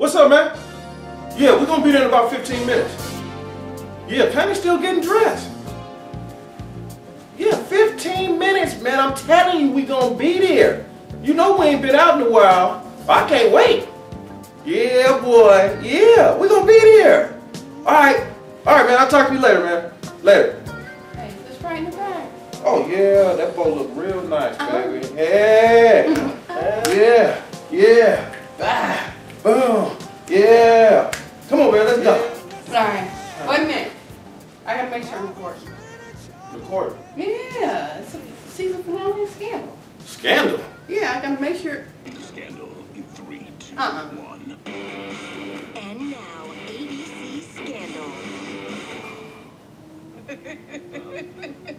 What's up, man? Yeah, we're gonna be there in about 15 minutes. Yeah, Penny's still getting dressed. Yeah, 15 minutes, man. I'm telling you, we gonna be there. You know we ain't been out in a while. I can't wait. Yeah, boy. Yeah, we gonna be there. All right. All right, man. I'll talk to you later, man. Later. Hey, it's right in the back. Oh, yeah. That boat look real nice, baby. Hey. Yeah. Yeah. Ah. Boom. Yeah. Come on, man. Let's go. Sorry. Wait a minute. I gotta make sure I'm recording. Record. Yeah, it's a season finale of Scandal. Scandal. Yeah, I gotta make sure. Scandal in three, two, Uh-uh. one. And now, ABC Scandal.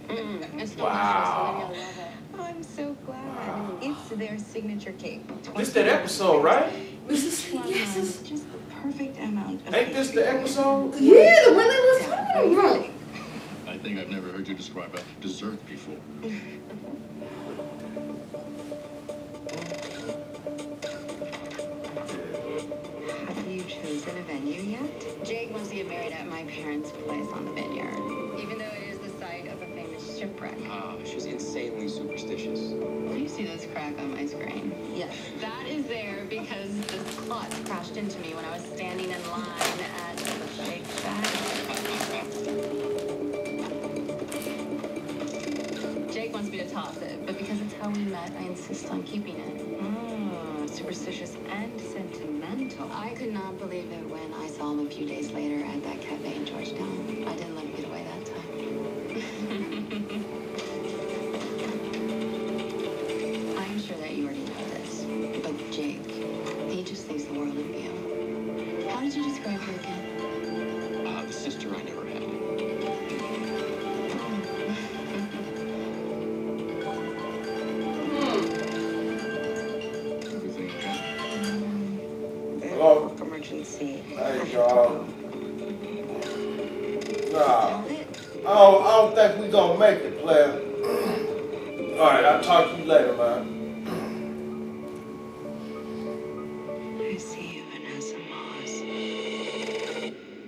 Mm, it's Wow. delicious. Olivia will love it. I'm so glad. It's their signature cake. This that episode, right? This is yes, It's um, it's, just the perfect amount of Ain't this the episode? yeah, the one that was talking about. I think I've never heard you describe a dessert before. Have you chosen a venue yet? Jake wants to get married at my parents' place on the vineyard, even though it is shipwreck. Ah, she's insanely superstitious. Do you see this crack on my screen? Yes. That is there because this klutz crashed into me when I was standing in line at the Shake Shack. Jake wants me to toss it, but because it's how we met, I insist on keeping it. Oh, superstitious and sentimental. I could not believe it when I saw him a few days later at that cafe in Georgetown. I didn't let Emergency. Hey, y'all. Nah. I don't, I don't think we gonna make it, player. All right, I'll talk to you later, man.